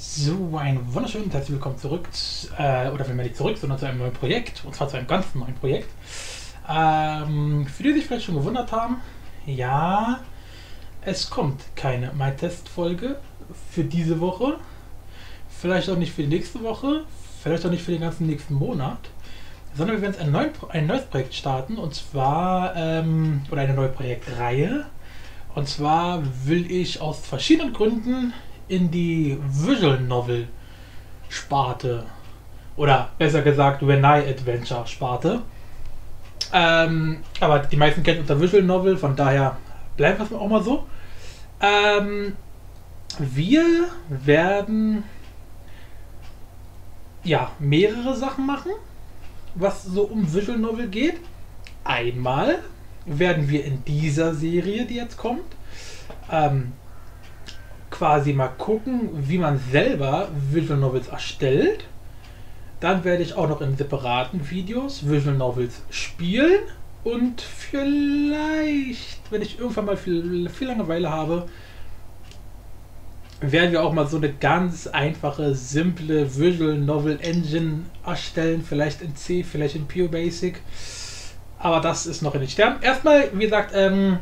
So, einen wunderschönen und herzlich willkommen zurück, äh, oder wenn wir nicht zurück, sondern zu einem neuen Projekt, und zwar zu einem ganz neuen Projekt. Ähm, für die, die sich vielleicht schon gewundert haben, ja, es kommt keine MyTest-Folge für diese Woche, vielleicht auch nicht für die nächste Woche, vielleicht auch nicht für den ganzen nächsten Monat, sondern wir werden ein, ein neues Projekt starten, und zwar, ähm, oder eine neue Projektreihe. Und zwar will ich aus verschiedenen Gründen in die Visual Novel Sparte oder besser gesagt Renai Adventure Sparte. Ähm, aber die meisten kennen unter Visual Novel, von daher bleibt es auch mal so. Ähm, wir werden ja mehrere Sachen machen, was so um Visual Novel geht. Einmal werden wir in dieser Serie, die jetzt kommt, ähm, quasi mal gucken, wie man selber Visual Novels erstellt. Dann werde ich auch noch in separaten Videos Visual Novels spielen und vielleicht, wenn ich irgendwann mal viel, viel Langeweile habe, werden wir auch mal so eine ganz einfache, simple Visual Novel Engine erstellen. Vielleicht in C, vielleicht in Pure Basic. Aber das ist noch in den Sternen. Erstmal, wie gesagt, ähm,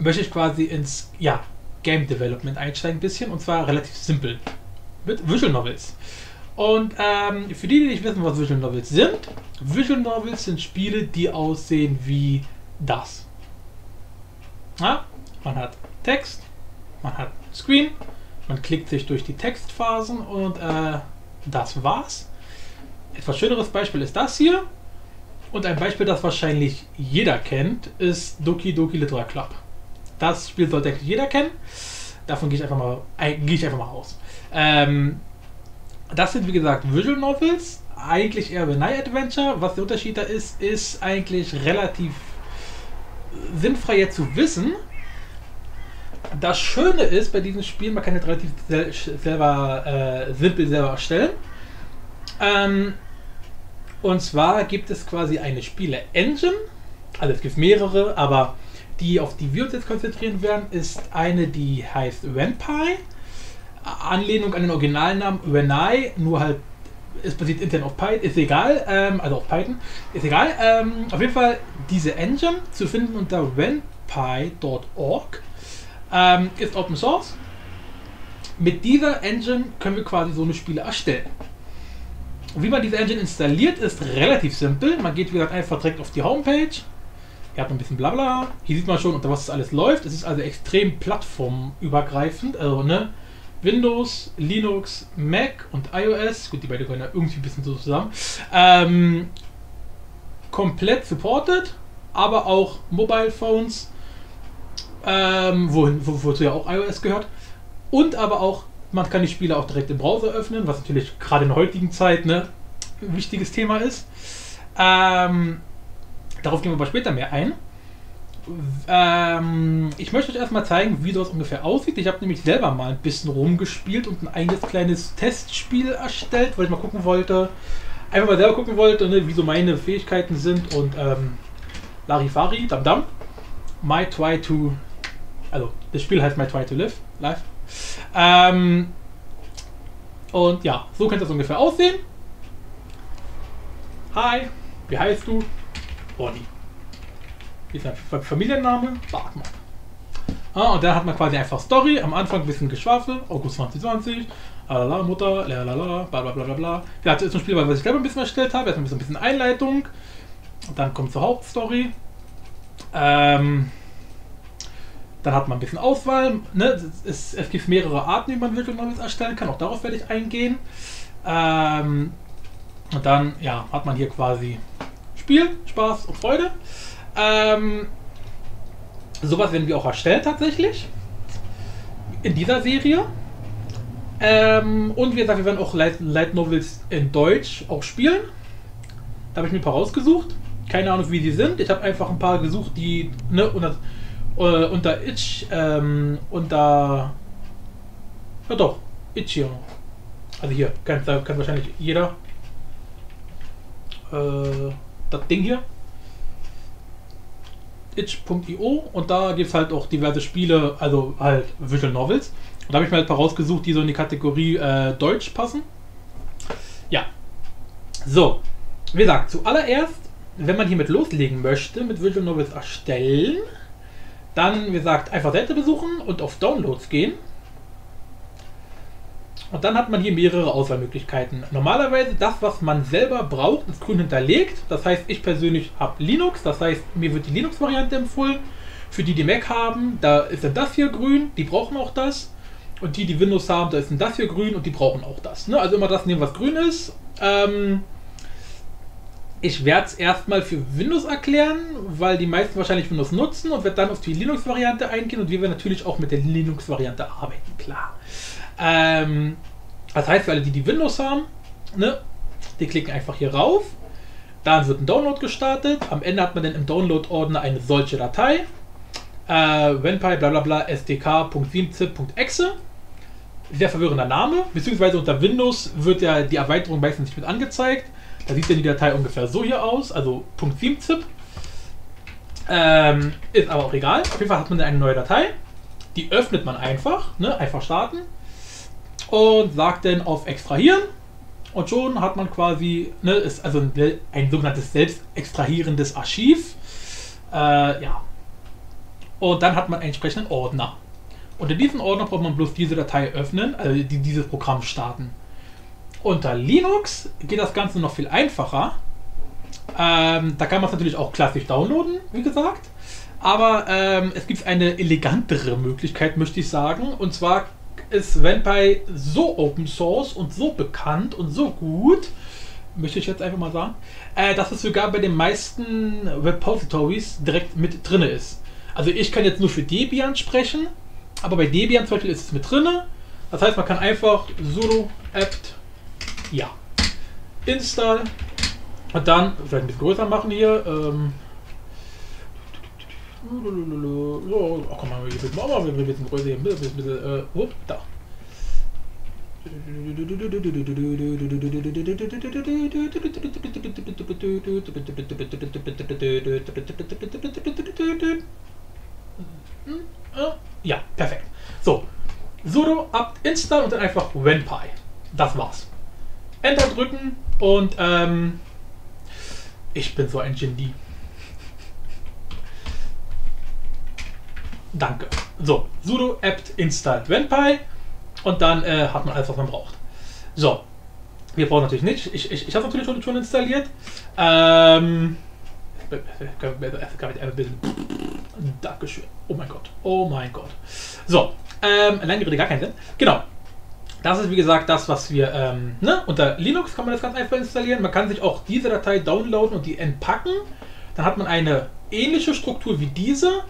möchte ich quasi ins ja, Game Development einsteigen, ein bisschen. Und zwar relativ simpel. Mit Visual Novels. Und ähm, für die, die nicht wissen, was Visual Novels sind, Visual Novels sind Spiele, die aussehen wie das. Ja, man hat Text, man hat Screen, man klickt sich durch die Textphasen und äh, das war's. Etwas schöneres Beispiel ist das hier. Und ein Beispiel, das wahrscheinlich jeder kennt, ist Doki Doki Literature Club. Das Spiel sollte eigentlich jeder kennen. Davon gehe ich einfach mal, gehe ich einfach mal aus. Ähm, das sind wie gesagt Visual Novels, eigentlich eher Benai Adventure. Was der Unterschied da ist, ist eigentlich relativ sinnfrei jetzt zu wissen. Das Schöne ist bei diesen Spielen, man kann jetzt relativ sel selber äh, simpel selber erstellen. Ähm, und zwar gibt es quasi eine Spiele-Engine. Also es gibt mehrere, aber die, auf die wir uns jetzt konzentrieren werden, ist eine, die heißt Renpai. Anlehnung an den Originalnamen Renai, nur halt, es basiert intern auf Python, ist egal, ähm, also auf Python, ist egal. Ähm, auf jeden Fall diese Engine zu finden unter renpai.org ähm, ist Open Source. Mit dieser Engine können wir quasi so eine Spiele erstellen. Wie man diese Engine installiert, ist relativ simpel. Man geht, wie gesagt, einfach direkt auf die Homepage Ihr habt ein bisschen Blabla. Hier sieht man schon, unter was das alles läuft. Es ist also extrem plattformübergreifend. Also, ne? Windows, Linux, Mac und iOS. Gut, die beiden gehören ja irgendwie ein bisschen so zusammen. Ähm, komplett supported, aber auch Mobile Phones, ähm, wohin, wo, wozu ja auch iOS gehört. Und aber auch, man kann die Spiele auch direkt im Browser öffnen, was natürlich gerade in der heutigen Zeit ne, ein wichtiges Thema ist. Ähm, Darauf gehen wir aber später mehr ein. Ähm, ich möchte euch erstmal zeigen, wie das ungefähr aussieht. Ich habe nämlich selber mal ein bisschen rumgespielt und ein eigenes kleines Testspiel erstellt, weil ich mal gucken wollte, einfach mal selber gucken wollte, ne, wie so meine Fähigkeiten sind und ähm, Larifari, Dam Dam, My Try to, also das Spiel heißt My Try to Live, live. Ähm, und ja, so könnte das ungefähr aussehen. Hi, wie heißt du? Bonnie. Wie ist der Familienname? Bartmann. Ah, und dann hat man quasi einfach Story. Am Anfang ein bisschen Geschwafel. August 2020. Alala, Mutter, lalala, bla bla bla bla. Ja, das ist ein Spiel, was ich selber ein bisschen erstellt habe. Erstmal ein bisschen Einleitung. Dann kommt zur Hauptstory. Ähm, dann hat man ein bisschen Auswahl. Ne? Es, es, gibt mehrere Arten, wie man Visual Novels erstellen kann. Auch darauf werde ich eingehen. Ähm, und dann ja, hat man hier quasi Spiel, Spaß und Freude. Ähm, sowas werden wir auch erstellen tatsächlich. In dieser Serie. Ähm, und wie gesagt, wir werden auch Light, Light, Novels in Deutsch auch spielen. Da habe ich mir ein paar rausgesucht. Keine Ahnung, wie die sind. Ich habe einfach ein paar gesucht, die ne, unter, äh, unter Itch, ähm, unter. Ja doch, Itch.io. Also hier, kennt, kennt wahrscheinlich jeder. Äh, das Ding hier. itch.io und da gibt es halt auch diverse Spiele, also halt Visual Novels. da habe ich mir halt ein paar rausgesucht, die so in die Kategorie äh, Deutsch passen. Ja. So, wie gesagt, zuallererst, wenn man hiermit loslegen möchte, mit Visual Novels erstellen, dann, wie gesagt, einfach Seite besuchen und auf Downloads gehen. Und dann hat man hier mehrere Auswahlmöglichkeiten. Normalerweise das, was man selber braucht, ist grün hinterlegt. Das heißt, ich persönlich habe Linux. Das heißt, mir wird die Linux-Variante empfohlen. Für die, die Mac haben, da ist dann das hier grün. Die brauchen auch das. Und die, die Windows haben, da ist dann das hier grün und die brauchen auch das. Ne? Also immer das nehmen, was grün ist. Ähm, ich werde es erstmal für Windows erklären, weil die meisten wahrscheinlich Windows nutzen und werde dann auf die Linux-Variante eingehen und wir werden natürlich auch mit der Linux-Variante arbeiten, klar. Ähm, das heißt, für alle, die die Windows haben, ne, die klicken einfach hier rauf. Dann wird ein Download gestartet. Am Ende hat man dann im Download-Ordner eine solche Datei. Äh, Wenpai blablabla sdk.7zip.exe. Sehr verwirrender Name, beziehungsweise unter Windows wird ja die Erweiterung meistens nicht mit angezeigt. Da sieht dann die Datei ungefähr so hier aus, also .7zip. Ähm, ist aber auch egal. Auf jeden Fall hat man dann eine neue Datei. Die öffnet man einfach, ne? einfach starten und sagt dann auf Extrahieren. Und schon hat man quasi, ne, ist also ein, ein sogenanntes selbst extrahierendes Archiv. Äh, ja. Und dann hat man einen entsprechenden Ordner. Und in diesem Ordner braucht man bloß diese Datei öffnen, also die, dieses Programm starten. Unter Linux geht das Ganze noch viel einfacher. Ähm, da kann man es natürlich auch klassisch downloaden, wie gesagt. Aber ähm, es gibt eine elegantere Möglichkeit, möchte ich sagen. Und zwar ist Vampire so Open Source und so bekannt und so gut, möchte ich jetzt einfach mal sagen, äh, dass es sogar bei den meisten Repositories direkt mit drin ist. Also ich kann jetzt nur für Debian sprechen, aber bei Debian zum Beispiel ist es mit drin. Das heißt, man kann einfach sudo apt ja install und dann vielleicht ein bisschen größer machen hier. Ähm, so, oh, komm mal, wir bisschen, oh, wir ein bisschen größer hier, ein bisschen, bisschen äh, oh, da. Ja, perfekt. So, sudo apt install und dann einfach wenpy. Das war's. Enter drücken und ähm, ich bin so ein Genie. Danke. So, sudo apt install wenpy und dann äh, hat man alles, was man braucht. So, wir brauchen natürlich nicht. Ich, ich, ich habe natürlich schon, schon installiert. Ähm, Dankeschön. Oh mein Gott. Oh mein Gott. So, ähm, Rede gar keinen Sinn. Genau. Das ist wie gesagt das, was wir ähm, ne? unter Linux kann man das ganz einfach installieren. Man kann sich auch diese Datei downloaden und die entpacken. Dann hat man eine ähnliche Struktur wie diese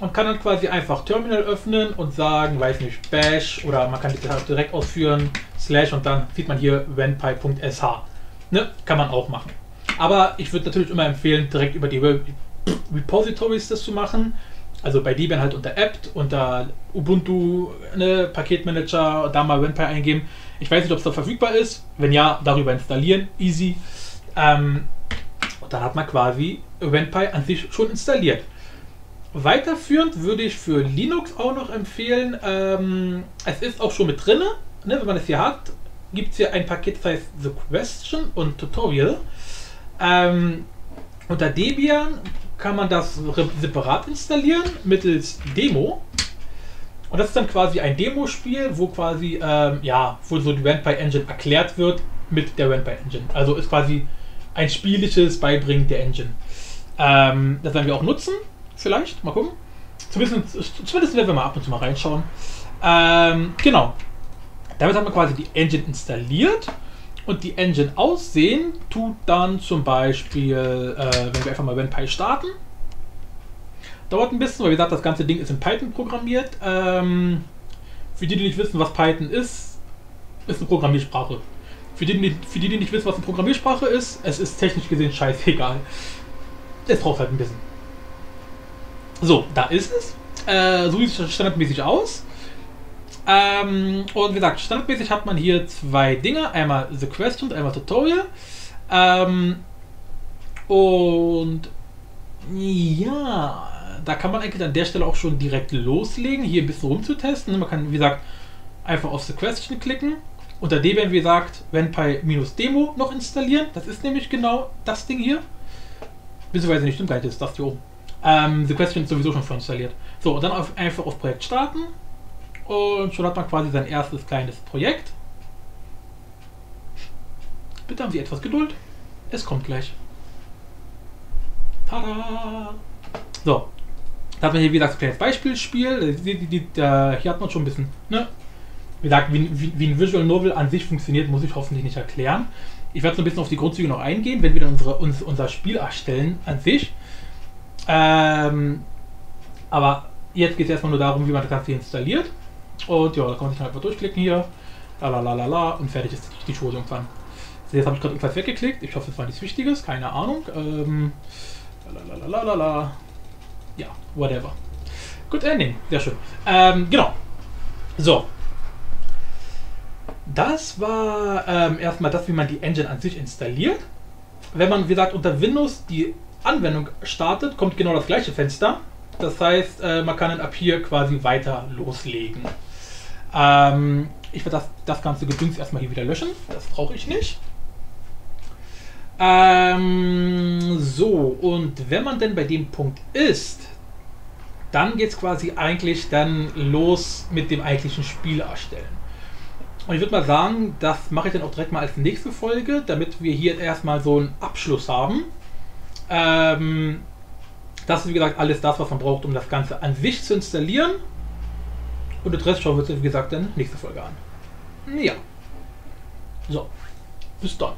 und kann dann quasi einfach Terminal öffnen und sagen, weiß nicht, Bash oder man kann die direkt ausführen, Slash und dann sieht man hier wenpy.sh. Ne? Kann man auch machen. Aber ich würde natürlich immer empfehlen, direkt über die Repositories das zu machen. Also bei Debian halt unter apt, unter Ubuntu, ne, Paketmanager, da mal WenPy eingeben. Ich weiß nicht, ob es da verfügbar ist. Wenn ja, darüber installieren. Easy. Ähm, und dann hat man quasi WenPy an sich schon installiert. Weiterführend würde ich für Linux auch noch empfehlen, ähm, es ist auch schon mit drin, ne, wenn man es hier hat, gibt es hier ein Paket, das heißt The Question und Tutorial. Ähm, unter Debian kann man das separat installieren mittels Demo. Und das ist dann quasi ein Demospiel, wo quasi, ähm, ja, wo so die RenPy Engine erklärt wird mit der RenPy Engine. Also ist quasi ein spielliches Beibringen der Engine. Ähm, das werden wir auch nutzen. Vielleicht, mal gucken. Zumindest, zumindest werden wir mal ab und zu mal reinschauen. Ähm, genau. Damit haben wir quasi die Engine installiert. Und die Engine aussehen tut dann zum Beispiel, äh, wenn wir einfach mal WenPy starten. Dauert ein bisschen, weil wie gesagt, das ganze Ding ist in Python programmiert. Ähm, für die, die nicht wissen, was Python ist, ist eine Programmiersprache. Für die, die, für die, die nicht wissen, was eine Programmiersprache ist, es ist technisch gesehen scheißegal. Es braucht halt ein bisschen. So, da ist es. Äh, so sieht es standardmäßig aus. Ähm, und wie gesagt, standardmäßig hat man hier zwei Dinge. Einmal The Question und einmal Tutorial. Ähm, und ja, da kann man eigentlich an der Stelle auch schon direkt loslegen, hier ein bisschen rumzutesten. Man kann, wie gesagt, einfach auf The Question klicken. Unter werden wir gesagt, WenPy-Demo noch installieren. Das ist nämlich genau das Ding hier. Beziehungsweise nicht, stimmt gar nicht, das ist das hier oben. Ähm, The Question ist sowieso schon vorinstalliert. So, und dann auf, einfach auf Projekt starten. Und schon hat man quasi sein erstes kleines Projekt. Bitte haben Sie etwas Geduld. Es kommt gleich. Tada! So. Da hat man hier, wie gesagt, ein kleines Beispielspiel. Hier hat man schon ein bisschen, ne? Wie gesagt, wie, wie, wie, ein Visual Novel an sich funktioniert, muss ich hoffentlich nicht erklären. Ich werde so ein bisschen auf die Grundzüge noch eingehen, wenn wir dann unsere, uns, unser Spiel erstellen an sich. Ähm, aber jetzt geht es erstmal nur darum, wie man das Ganze installiert. Und ja, da kann man sich einfach durchklicken hier. Lalalala und fertig ist die Chose irgendwann. Jetzt habe ich gerade irgendwas weggeklickt. Ich hoffe, es war nichts Wichtiges. Keine Ahnung. Ähm, lalalala. Ja, whatever. Good Ending. Sehr schön. Ähm, genau. So. Das war ähm, erstmal das, wie man die Engine an sich installiert. Wenn man, wie gesagt, unter Windows die Anwendung startet, kommt genau das gleiche Fenster. Das heißt, äh, man kann dann ab hier quasi weiter loslegen. Ähm, ich werde das, das ganze Gedöns erstmal hier wieder löschen. Das brauche ich nicht. Ähm, so, und wenn man denn bei dem Punkt ist, dann geht es quasi eigentlich dann los mit dem eigentlichen Spiel erstellen. Und ich würde mal sagen, das mache ich dann auch direkt mal als nächste Folge, damit wir hier erstmal so einen Abschluss haben. Ähm, das ist wie gesagt alles das, was man braucht, um das Ganze an sich zu installieren. Und das Rest schauen wir uns, wie gesagt, dann nächste Folge an. Ja. So. Bis dann.